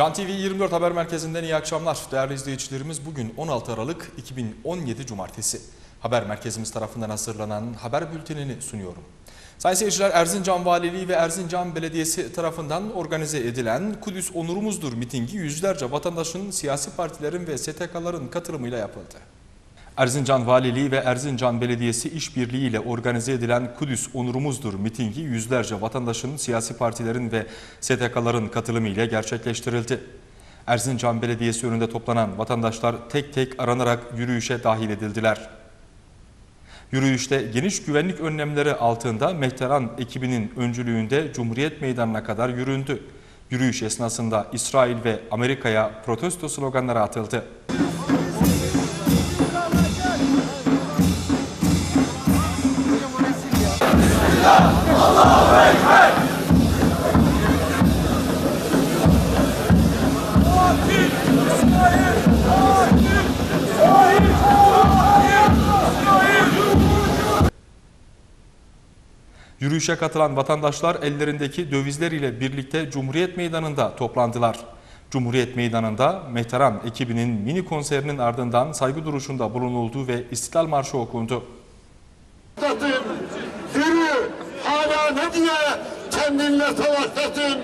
Can TV 24 Haber Merkezi'nden iyi akşamlar. Değerli izleyicilerimiz bugün 16 Aralık 2017 Cumartesi. Haber merkezimiz tarafından hazırlanan haber bültenini sunuyorum. Sayın seyirciler Erzincan Valiliği ve Erzincan Belediyesi tarafından organize edilen Kudüs Onurumuzdur mitingi yüzlerce vatandaşın, siyasi partilerin ve STK'ların katılımıyla yapıldı. Erzincan Valiliği ve Erzincan Belediyesi işbirliğiyle organize edilen Kudüs Onurumuzdur mitingi yüzlerce vatandaşın, siyasi partilerin ve STK'ların katılımıyla gerçekleştirildi. Erzincan Belediyesi önünde toplanan vatandaşlar tek tek aranarak yürüyüşe dahil edildiler. Yürüyüşte geniş güvenlik önlemleri altında Mehteran ekibinin öncülüğünde Cumhuriyet Meydanı'na kadar yüründü. Yürüyüş esnasında İsrail ve Amerika'ya protesto sloganları atıldı. Yürüyüşe katılan vatandaşlar ellerindeki dövizler ile birlikte Cumhuriyet Meydanı'nda toplandılar. Cumhuriyet Meydanı'nda Mehteran ekibinin mini konserinin ardından saygı duruşunda bulunuldu ve İstiklal Marşı okundu. Satın, yürü, hala ne diye kendinle savaştasın?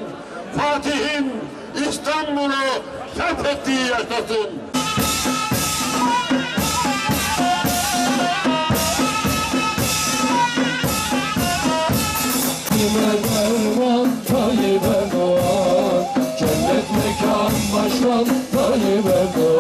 Fatih'in İstanbul'u fethettiği yaşasın. Erdoğan, Tayyip Erdoğan Cennet mekan başkan Tayyip Erdoğan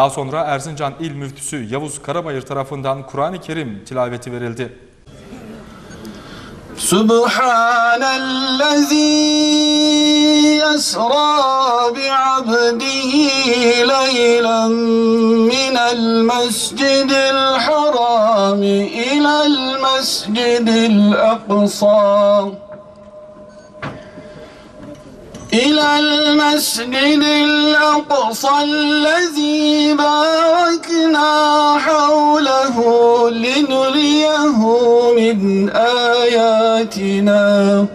Daha sonra Erzincan İl Müftüsü Yavuz Karabayır tarafından Kur'an-ı Kerim tilaveti verildi. Subhanellezi esra bi'abdihi leylen minel mescidil harami ilel mescidil aqsa. إلى المسجد الأقصى الذي باركنا حوله لنريه من آياتنا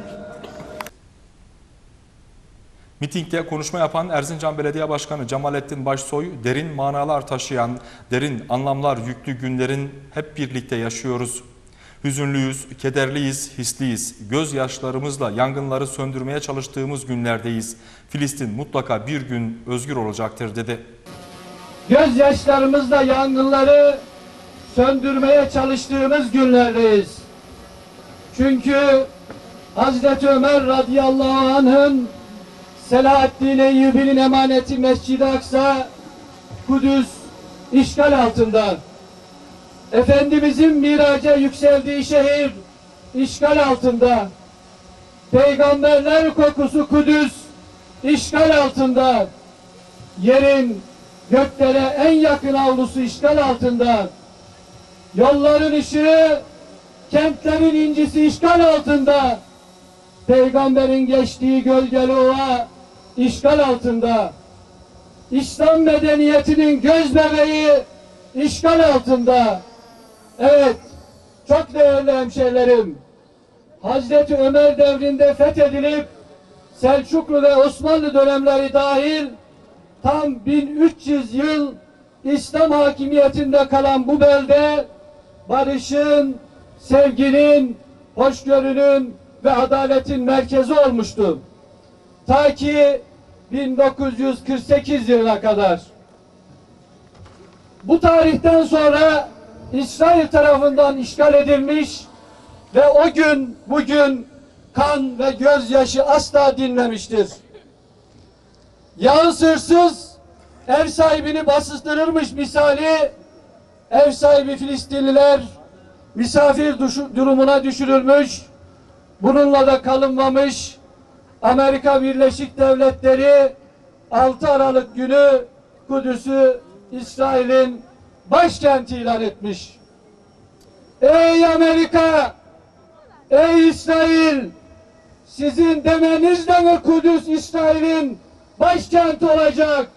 Mitingde konuşma yapan Erzincan Belediye Başkanı Cemalettin Başsoy, derin manalar taşıyan, derin anlamlar yüklü günlerin hep birlikte yaşıyoruz. Hüzünlüyüz, kederliyiz, hisliyiz. Gözyaşlarımızla yangınları söndürmeye çalıştığımız günlerdeyiz. Filistin mutlaka bir gün özgür olacaktır dedi. gözyaşlarımızla yangınları söndürmeye çalıştığımız günlerdeyiz. Çünkü Hazreti Ömer radıyallahu anh'ın Selahaddin Eyyubi'nin emaneti Mescid-i Aksa Kudüs işgal altında. Efendimizin miraca yükseldiği şehir işgal altında. Peygamberler kokusu Kudüs işgal altında. Yerin göklere en yakın avlusu işgal altında. Yolların ışığı, kentlerin incisi işgal altında. Peygamberin geçtiği gölgeli ova işgal altında. İslam medeniyetinin göz bebeği işgal altında. Evet, çok değerli hemşehrilerim. Hazreti Ömer devrinde fethedilip Selçuklu ve Osmanlı dönemleri dahil tam 1300 yıl İslam hakimiyetinde kalan bu belde barışın, sevginin, hoşgörünün ve adaletin merkezi olmuştu. Ta ki 1948 yılına kadar. Bu tarihten sonra İsrail tarafından işgal edilmiş ve o gün bugün kan ve gözyaşı asla dinmemiştir. Yağız hırsız ev sahibini basıstırırmış misali ev sahibi Filistinliler misafir durumuna düşürülmüş. Bununla da kalınmamış. Amerika Birleşik Devletleri 6 Aralık günü Kudüs'ü İsrail'in başkenti ilan etmiş. Ey Amerika! Ey İsrail! Sizin demenizle mi Kudüs İsrail'in başkenti olacak?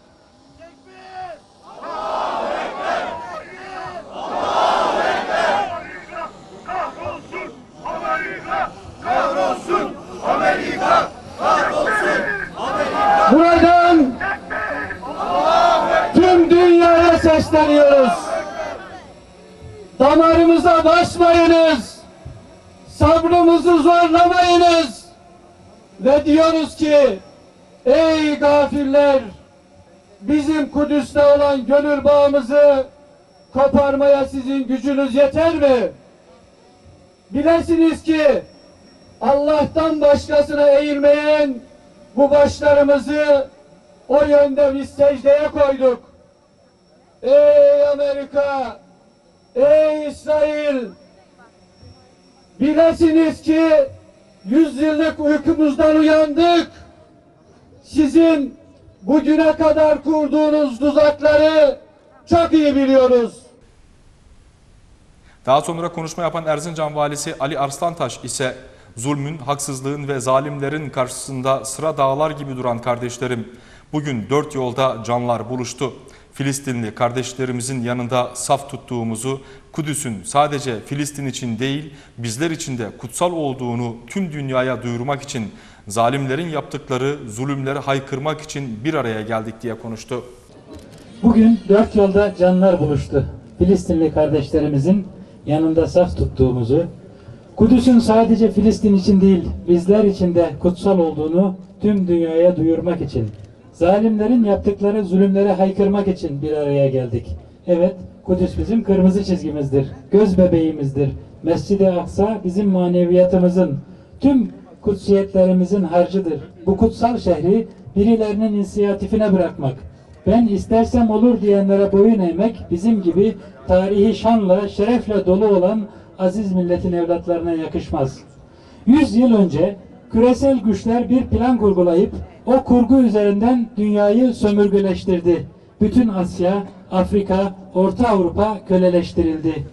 Diyoruz ki ey gafirler bizim Kudüs'te olan gönül bağımızı koparmaya sizin gücünüz yeter mi? Bilesiniz ki Allah'tan başkasına eğilmeyen bu başlarımızı o yönde biz secdeye koyduk. Ey Amerika, ey İsrail, bilesiniz ki yüzyıllık uykumuzdan uyandık. Sizin bugüne kadar kurduğunuz tuzakları çok iyi biliyoruz. Daha sonra konuşma yapan Erzincan valisi Ali Arslantaş ise zulmün, haksızlığın ve zalimlerin karşısında sıra dağlar gibi duran kardeşlerim bugün dört yolda canlar buluştu. Filistinli kardeşlerimizin yanında saf tuttuğumuzu, Kudüs'ün sadece Filistin için değil bizler için de kutsal olduğunu tüm dünyaya duyurmak için zalimlerin yaptıkları zulümleri haykırmak için bir araya geldik diye konuştu. Bugün dört yolda canlar buluştu. Filistinli kardeşlerimizin yanında saf tuttuğumuzu, Kudüs'ün sadece Filistin için değil, bizler için de kutsal olduğunu tüm dünyaya duyurmak için, zalimlerin yaptıkları zulümlere haykırmak için bir araya geldik. Evet, Kudüs bizim kırmızı çizgimizdir, göz bebeğimizdir. Mescid-i Aksa bizim maneviyatımızın, tüm kutsiyetlerimizin harcıdır. Bu kutsal şehri birilerinin inisiyatifine bırakmak, ben istersem olur diyenlere boyun eğmek bizim gibi tarihi şanla, şerefle dolu olan aziz milletin evlatlarına yakışmaz. Yüz yıl önce küresel güçler bir plan kurgulayıp o kurgu üzerinden dünyayı sömürgeleştirdi. Bütün Asya, Afrika, Orta Avrupa köleleştirildi.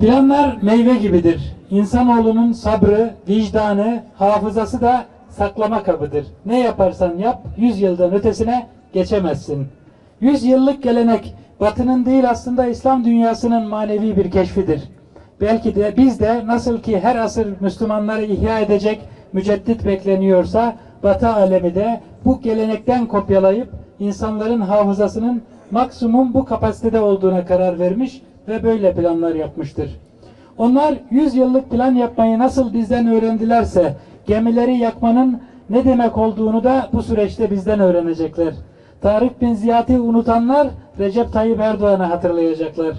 Planlar meyve gibidir. İnsanoğlunun sabrı, vicdanı, hafızası da saklama kabıdır. Ne yaparsan yap, yüz yıldan ötesine geçemezsin. Yüz yıllık gelenek, batının değil aslında İslam dünyasının manevi bir keşfidir. Belki de biz de nasıl ki her asır Müslümanları ihya edecek müceddit bekleniyorsa, batı alemi de bu gelenekten kopyalayıp insanların hafızasının maksimum bu kapasitede olduğuna karar vermiş ve böyle planlar yapmıştır. Onlar 100 yıllık plan yapmayı nasıl bizden öğrendilerse gemileri yakmanın ne demek olduğunu da bu süreçte bizden öğrenecekler. Tarık bin Ziyad'ı unutanlar Recep Tayyip Erdoğan'ı hatırlayacaklar.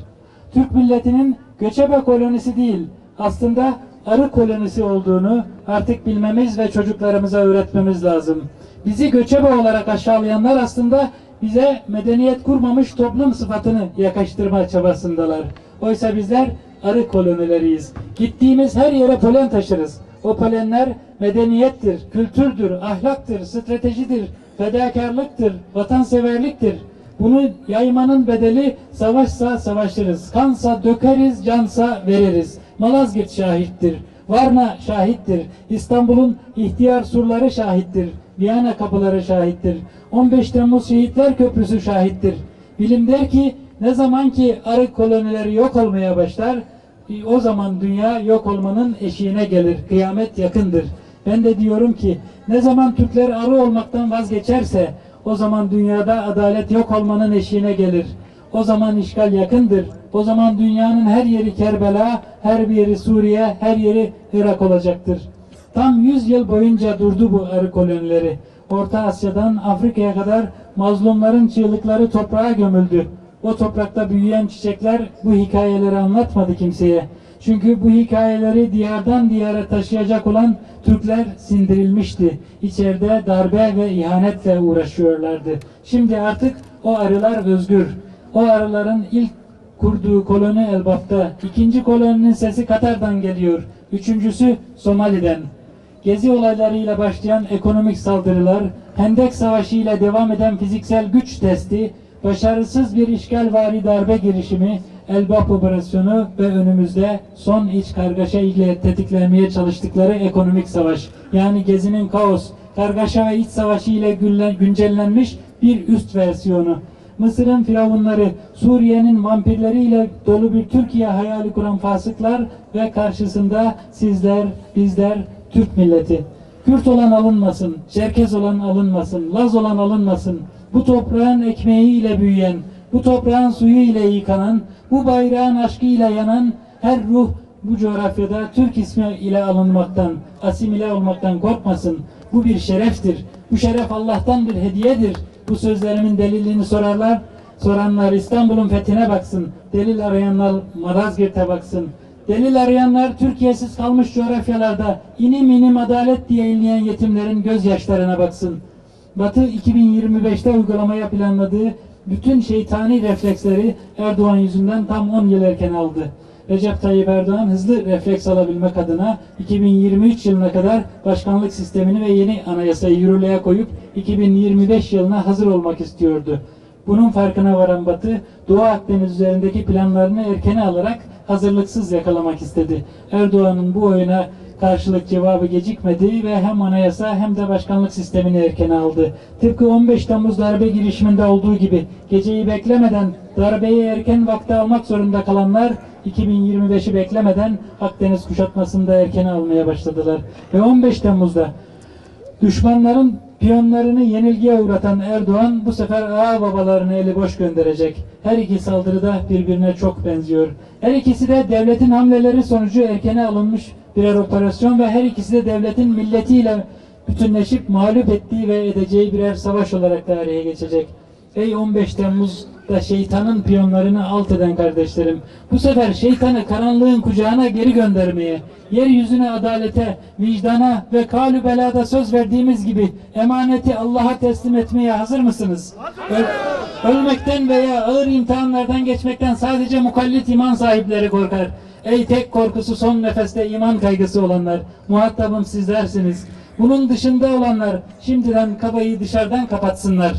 Türk milletinin göçebe kolonisi değil, aslında arı kolonisi olduğunu artık bilmemiz ve çocuklarımıza öğretmemiz lazım. Bizi göçebe olarak aşağılayanlar aslında bize medeniyet kurmamış toplum sıfatını yakıştırma çabasındalar. Oysa bizler arı kolonileriyiz. Gittiğimiz her yere polen taşırız. O polenler medeniyettir, kültürdür, ahlaktır, stratejidir, fedakarlıktır, vatanseverliktir. Bunu yaymanın bedeli savaşsa savaşırız, kansa dökeriz, cansa veririz. Malazgirt şahittir, Varna şahittir, İstanbul'un ihtiyar surları şahittir, Viyana kapıları şahittir, 15 Temmuz Şehitler Köprüsü şahittir. Bilim der ki ne zaman ki arı kolonileri yok olmaya başlar, o zaman dünya yok olmanın eşiğine gelir. Kıyamet yakındır. Ben de diyorum ki ne zaman Türkler arı olmaktan vazgeçerse o zaman dünyada adalet yok olmanın eşiğine gelir. O zaman işgal yakındır. O zaman dünyanın her yeri Kerbela, her bir yeri Suriye, her yeri Irak olacaktır. Tam 100 yıl boyunca durdu bu arı kolonileri. Orta Asya'dan Afrika'ya kadar mazlumların çığlıkları toprağa gömüldü. O toprakta büyüyen çiçekler bu hikayeleri anlatmadı kimseye. Çünkü bu hikayeleri diyardan diyara taşıyacak olan Türkler sindirilmişti. İçeride darbe ve ihanetle uğraşıyorlardı. Şimdi artık o arılar özgür. O arıların ilk kurduğu koloni Elbap'ta. ikinci koloninin sesi Katar'dan geliyor. Üçüncüsü Somali'den. Gezi olaylarıyla başlayan ekonomik saldırılar, Hendek Savaşı ile devam eden fiziksel güç testi, başarısız bir işgalvari darbe girişimi, Elbap operasyonu ve önümüzde son iç kargaşa ile tetiklenmeye çalıştıkları ekonomik savaş. Yani Gezi'nin kaos, kargaşa ve iç savaşı ile güncellenmiş bir üst versiyonu. Mısır'ın firavunları, Suriye'nin vampirleriyle dolu bir Türkiye hayali kuran fasıklar ve karşısında sizler, bizler, Türk milleti. Kürt olan alınmasın, Çerkez olan alınmasın, Laz olan alınmasın. Bu toprağın ekmeği ile büyüyen, bu toprağın suyu ile yıkanan, bu bayrağın aşkıyla yanan her ruh bu coğrafyada Türk ismi ile alınmaktan, asimile olmaktan korkmasın. Bu bir şereftir. Bu şeref Allah'tan bir hediyedir. Bu sözlerimin delilini sorarlar. Soranlar İstanbul'un fethine baksın. Delil arayanlar Malazgirt'e baksın. Delil arayanlar Türkiye'siz kalmış coğrafyalarda inim inim adalet diye inleyen yetimlerin gözyaşlarına baksın. Batı 2025'te uygulamaya planladığı bütün şeytani refleksleri Erdoğan yüzünden tam 10 yıl erken aldı. Recep Tayyip Erdoğan hızlı refleks alabilmek adına 2023 yılına kadar başkanlık sistemini ve yeni anayasayı yürürlüğe koyup 2025 yılına hazır olmak istiyordu. Bunun farkına varan Batı, Doğu Akdeniz üzerindeki planlarını erkene alarak hazırlıksız yakalamak istedi. Erdoğan'ın bu oyuna karşılık cevabı gecikmedi ve hem anayasa hem de başkanlık sistemini erken aldı. Tıpkı 15 Temmuz darbe girişiminde olduğu gibi geceyi beklemeden darbeyi erken vakte almak zorunda kalanlar 2025'i beklemeden Akdeniz kuşatmasında erken almaya başladılar. Ve 15 Temmuz'da Düşmanların piyonlarını yenilgiye uğratan Erdoğan bu sefer ağa babalarını eli boş gönderecek. Her iki saldırıda birbirine çok benziyor. Her ikisi de devletin hamleleri sonucu erkene alınmış birer operasyon ve her ikisi de devletin milletiyle bütünleşip mağlup ettiği ve edeceği birer savaş olarak tarihe geçecek. Ey 15 Temmuz'da şeytanın piyonlarını alt eden kardeşlerim. Bu sefer şeytanı karanlığın kucağına geri göndermeye, yeryüzüne adalete, vicdana ve kalü belada söz verdiğimiz gibi emaneti Allah'a teslim etmeye hazır mısınız? Öl- ölmekten veya ağır imtihanlardan geçmekten sadece mukallit iman sahipleri korkar. Ey tek korkusu son nefeste iman kaygısı olanlar, muhatabım sizlersiniz. Bunun dışında olanlar şimdiden kabayı dışarıdan kapatsınlar.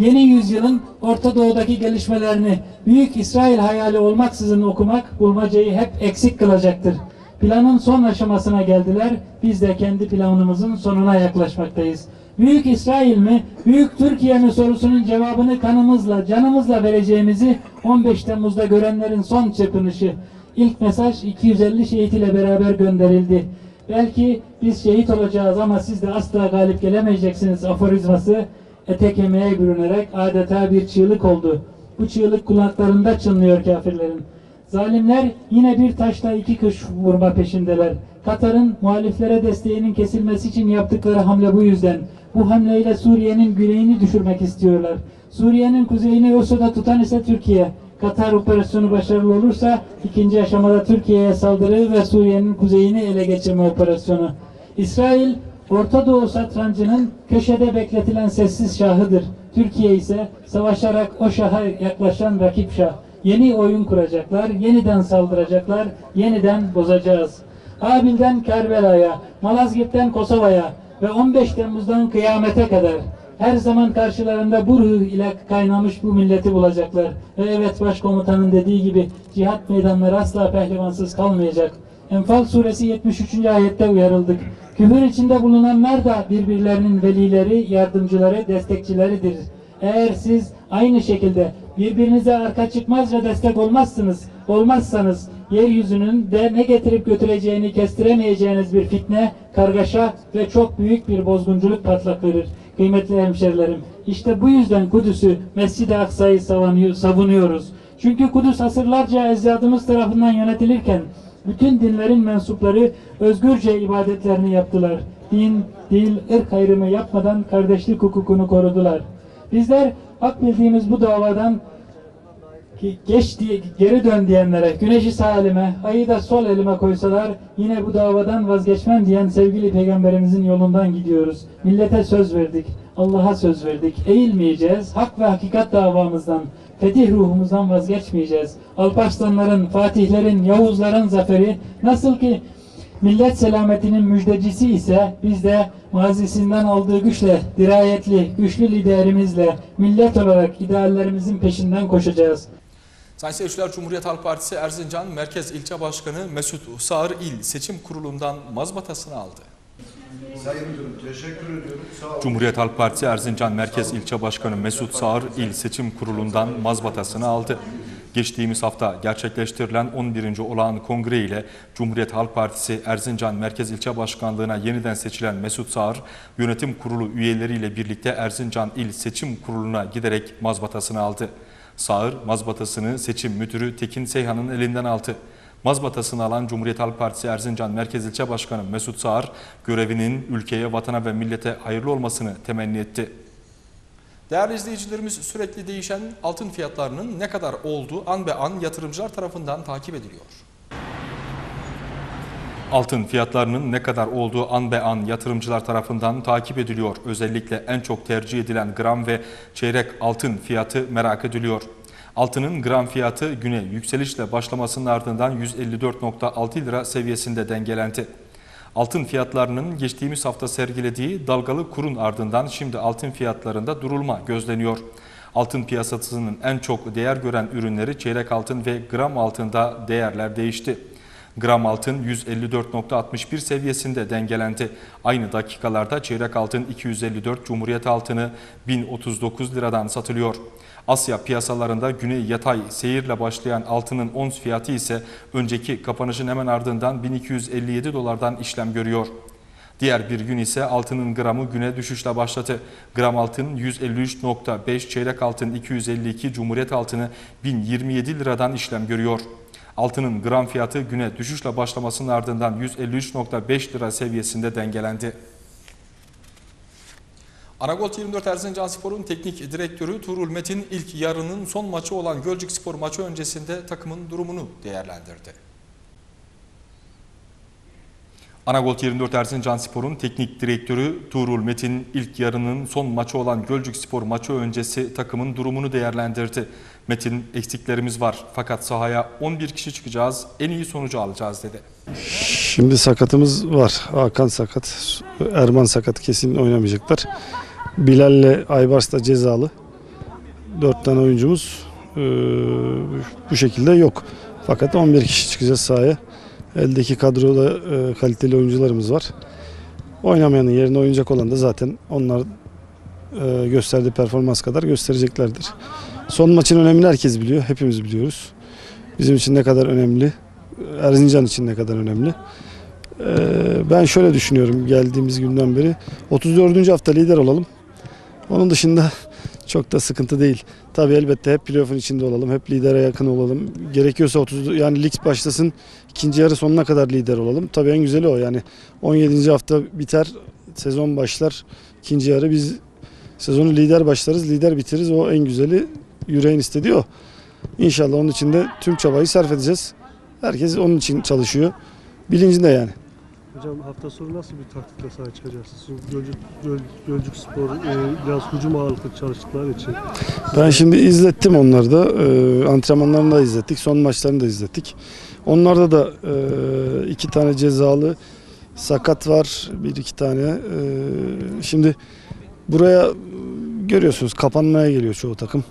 Yeni yüzyılın Orta Doğu'daki gelişmelerini büyük İsrail hayali olmaksızın okumak bulmacayı hep eksik kılacaktır. Planın son aşamasına geldiler. Biz de kendi planımızın sonuna yaklaşmaktayız. Büyük İsrail mi, Büyük Türkiye mi sorusunun cevabını kanımızla, canımızla vereceğimizi 15 Temmuz'da görenlerin son çırpınışı. İlk mesaj 250 şehit ile beraber gönderildi. Belki biz şehit olacağız ama siz de asla galip gelemeyeceksiniz aforizması ete kemiğe bürünerek adeta bir çığlık oldu. Bu çığlık kulaklarında çınlıyor kafirlerin. Zalimler yine bir taşla iki kuş vurma peşindeler. Katar'ın muhaliflere desteğinin kesilmesi için yaptıkları hamle bu yüzden. Bu hamleyle Suriye'nin güneyini düşürmek istiyorlar. Suriye'nin kuzeyini Oso'da tutan ise Türkiye. Katar operasyonu başarılı olursa ikinci aşamada Türkiye'ye saldırı ve Suriye'nin kuzeyini ele geçirme operasyonu. İsrail Orta Doğu satrancının köşede bekletilen sessiz şahıdır. Türkiye ise savaşarak o şaha yaklaşan rakip şah. Yeni oyun kuracaklar, yeniden saldıracaklar, yeniden bozacağız. Habil'den Kerbela'ya, Malazgirt'ten Kosova'ya ve 15 Temmuz'dan kıyamete kadar her zaman karşılarında bu ruh ile kaynamış bu milleti bulacaklar. Ve evet başkomutanın dediği gibi cihat meydanları asla pehlivansız kalmayacak. Enfal suresi 73. ayette uyarıldık. Küfür içinde bulunanlar da birbirlerinin velileri, yardımcıları, destekçileridir. Eğer siz aynı şekilde birbirinize arka çıkmaz ve destek olmazsınız, olmazsanız yeryüzünün de ne getirip götüreceğini kestiremeyeceğiniz bir fitne, kargaşa ve çok büyük bir bozgunculuk patlak verir. Kıymetli hemşerilerim, işte bu yüzden Kudüs'ü, Mescid-i Aksa'yı savunuyor- savunuyoruz. Çünkü Kudüs asırlarca ecdadımız tarafından yönetilirken bütün dinlerin mensupları özgürce ibadetlerini yaptılar. Din, dil, ırk ayrımı yapmadan kardeşlik hukukunu korudular. Bizler hak bildiğimiz bu davadan geç diye, geri dön diyenlere, güneşi sağ elime, ayı da sol elime koysalar yine bu davadan vazgeçmem diyen sevgili peygamberimizin yolundan gidiyoruz. Millete söz verdik, Allah'a söz verdik. Eğilmeyeceğiz, hak ve hakikat davamızdan, fetih ruhumuzdan vazgeçmeyeceğiz. Alparslanların, Fatihlerin, Yavuzların zaferi nasıl ki millet selametinin müjdecisi ise biz de mazisinden aldığı güçle, dirayetli, güçlü liderimizle millet olarak ideallerimizin peşinden koşacağız. Sayın seyirciler Cumhuriyet Halk Partisi Erzincan Merkez İlçe Başkanı Mesut Sağır İl Seçim Kurulu'ndan mazbatasını aldı. Sayın Müdürüm teşekkür ediyorum. Sağ olun. Cumhuriyet Halk Partisi Erzincan Merkez İlçe Başkanı Mesut Sağır İl Seçim Kurulu'ndan mazbatasını aldı. Geçtiğimiz hafta gerçekleştirilen 11. olağan kongre ile Cumhuriyet Halk Partisi Erzincan Merkez İlçe Başkanlığı'na yeniden seçilen Mesut Sağır, yönetim kurulu üyeleriyle birlikte Erzincan İl Seçim Kurulu'na giderek mazbatasını aldı. Sağır, mazbatasını seçim müdürü Tekin Seyhan'ın elinden aldı. Mazbatasını alan Cumhuriyet Halk Partisi Erzincan Merkez İlçe Başkanı Mesut Sağır, görevinin ülkeye, vatana ve millete hayırlı olmasını temenni etti. Değerli izleyicilerimiz sürekli değişen altın fiyatlarının ne kadar olduğu an be an yatırımcılar tarafından takip ediliyor. Altın fiyatlarının ne kadar olduğu an be an yatırımcılar tarafından takip ediliyor. Özellikle en çok tercih edilen gram ve çeyrek altın fiyatı merak ediliyor. Altının gram fiyatı güne yükselişle başlamasının ardından 154.6 lira seviyesinde dengelendi. Altın fiyatlarının geçtiğimiz hafta sergilediği dalgalı kurun ardından şimdi altın fiyatlarında durulma gözleniyor. Altın piyasasının en çok değer gören ürünleri çeyrek altın ve gram altında değerler değişti. Gram altın 154.61 seviyesinde dengelendi. Aynı dakikalarda çeyrek altın 254, Cumhuriyet altını 1039 liradan satılıyor. Asya piyasalarında güney yatay seyirle başlayan altının ons fiyatı ise önceki kapanışın hemen ardından 1257 dolardan işlem görüyor. Diğer bir gün ise altının gramı güne düşüşle başladı. Gram altın 153.5, çeyrek altın 252, Cumhuriyet altını 1027 liradan işlem görüyor. Altının gram fiyatı güne düşüşle başlamasının ardından 153.5 lira seviyesinde dengelendi. Anagolt 24 Erzincan Spor'un teknik direktörü Tuğrul Metin ilk yarının son maçı olan Gölcük Spor maçı öncesinde takımın durumunu değerlendirdi. Anagolt 24 Erzincan Spor'un teknik direktörü Tuğrul Metin ilk yarının son maçı olan Gölcük Spor maçı öncesi takımın durumunu değerlendirdi. Metin eksiklerimiz var fakat sahaya 11 kişi çıkacağız en iyi sonucu alacağız dedi. Şimdi sakatımız var. Hakan sakat. Erman sakat. Kesin oynamayacaklar. Bilal'le Aybars da cezalı. Dört tane oyuncumuz eee, bu şekilde yok. Fakat 11 kişi çıkacağız sahaya. Eldeki kadroda eee, kaliteli oyuncularımız var. Oynamayanın yerine oynayacak olan da zaten onlar eee, gösterdiği performans kadar göstereceklerdir. Son maçın önemini herkes biliyor. Hepimiz biliyoruz. Bizim için ne kadar önemli. Erzincan için ne kadar önemli. Ee, Ben şöyle düşünüyorum geldiğimiz günden beri 34. hafta lider olalım. Onun dışında çok da sıkıntı değil. Tabii elbette hep playoff'un içinde olalım. Hep lidere yakın olalım. Gerekiyorsa 30 yani lig başlasın ikinci yarı sonuna kadar lider olalım. Tabii en güzeli o yani 17. hafta biter sezon başlar. ikinci yarı biz sezonu lider başlarız, lider bitiririz. O en güzeli yüreğin istediği o. İnşallah onun için de tüm çabayı sarf edeceğiz. Herkes onun için çalışıyor. Bilincinde yani. Hocam hafta sonu nasıl bir taktikle sahaya çıkacaksınız? Gölcük, Göl, Gölcük Spor e, biraz hücum ağırlıklı çalıştıkları için. Ben şimdi izlettim onları da. Ee, antrenmanlarını da izlettik. Son maçlarını da izlettik. Onlarda da e, iki tane cezalı sakat var. Bir iki tane. Ee, şimdi buraya e, görüyorsunuz kapanmaya geliyor çoğu takım.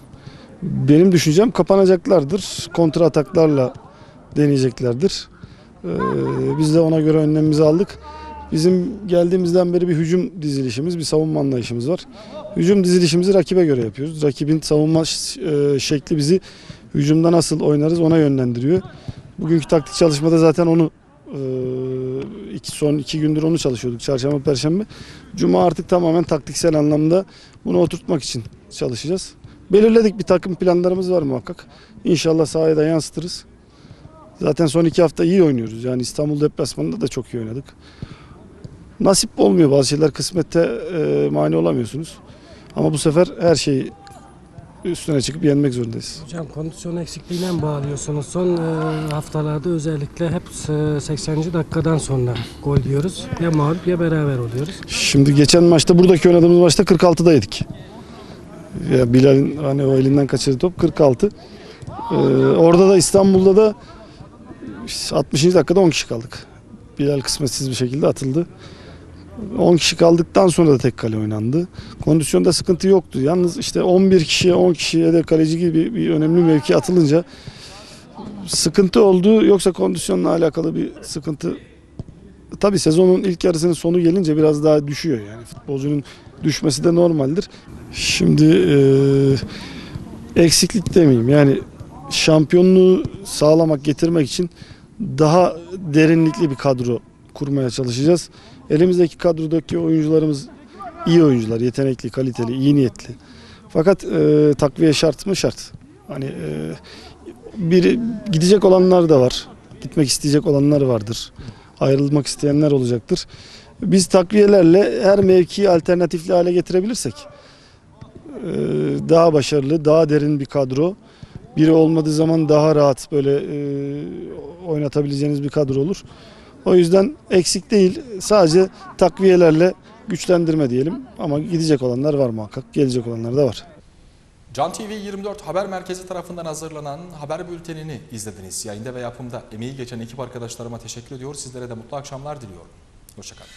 Benim düşüncem kapanacaklardır. Kontra ataklarla deneyeceklerdir. Ee, biz de ona göre önlemimizi aldık. Bizim geldiğimizden beri bir hücum dizilişimiz, bir savunma anlayışımız var. Hücum dizilişimizi rakibe göre yapıyoruz. Rakibin savunma e, şekli bizi hücumda nasıl oynarız ona yönlendiriyor. Bugünkü taktik çalışmada zaten onu e, iki, son iki gündür onu çalışıyorduk. Çarşamba, Perşembe. Cuma artık tamamen taktiksel anlamda bunu oturtmak için çalışacağız. Belirledik bir takım planlarımız var muhakkak. İnşallah sahaya da yansıtırız. Zaten son iki hafta iyi oynuyoruz. Yani İstanbul deplasmanında da çok iyi oynadık. Nasip olmuyor bazı şeyler kısmette e, mani olamıyorsunuz. Ama bu sefer her şeyi üstüne çıkıp yenmek zorundayız. Hocam kondisyon eksikliğine mi bağlıyorsunuz? Son e, haftalarda özellikle hep e, 80. dakikadan sonra gol diyoruz. Ya mağlup ya beraber oluyoruz. Şimdi geçen maçta buradaki oynadığımız maçta 46'da yedik. Ya Bilal'in hani o elinden kaçırdığı top 46. Ee, orada da İstanbul'da da 60. dakikada 10 kişi kaldık. Bilal kısmetsiz bir şekilde atıldı. 10 kişi kaldıktan sonra da tek kale oynandı. Kondisyonda sıkıntı yoktu. Yalnız işte 11 kişiye 10 kişiye de kaleci gibi bir önemli mevki atılınca sıkıntı oldu yoksa kondisyonla alakalı bir sıkıntı. Tabii sezonun ilk yarısının sonu gelince biraz daha düşüyor yani futbolcunun düşmesi de normaldir. Şimdi e, eksiklik demeyeyim yani şampiyonluğu sağlamak getirmek için daha derinlikli bir kadro kurmaya çalışacağız. Elimizdeki kadrodaki oyuncularımız iyi oyuncular, yetenekli, kaliteli, iyi niyetli. Fakat e, takviye şart mı? Şart. Hani e, bir gidecek olanlar da var. Gitmek isteyecek olanlar vardır. Ayrılmak isteyenler olacaktır. Biz takviyelerle her mevkiyi alternatifli hale getirebilirsek e, daha başarılı, daha derin bir kadro. Biri olmadığı zaman daha rahat böyle e, oynatabileceğiniz bir kadro olur. O yüzden eksik değil. Sadece takviyelerle güçlendirme diyelim. Ama gidecek olanlar var muhakkak. Gelecek olanlar da var. Can TV 24 Haber Merkezi tarafından hazırlanan haber bültenini izlediniz. Yayında ve yapımda emeği geçen ekip arkadaşlarıma teşekkür ediyor. Sizlere de mutlu akşamlar diliyorum. Hoşçakalın.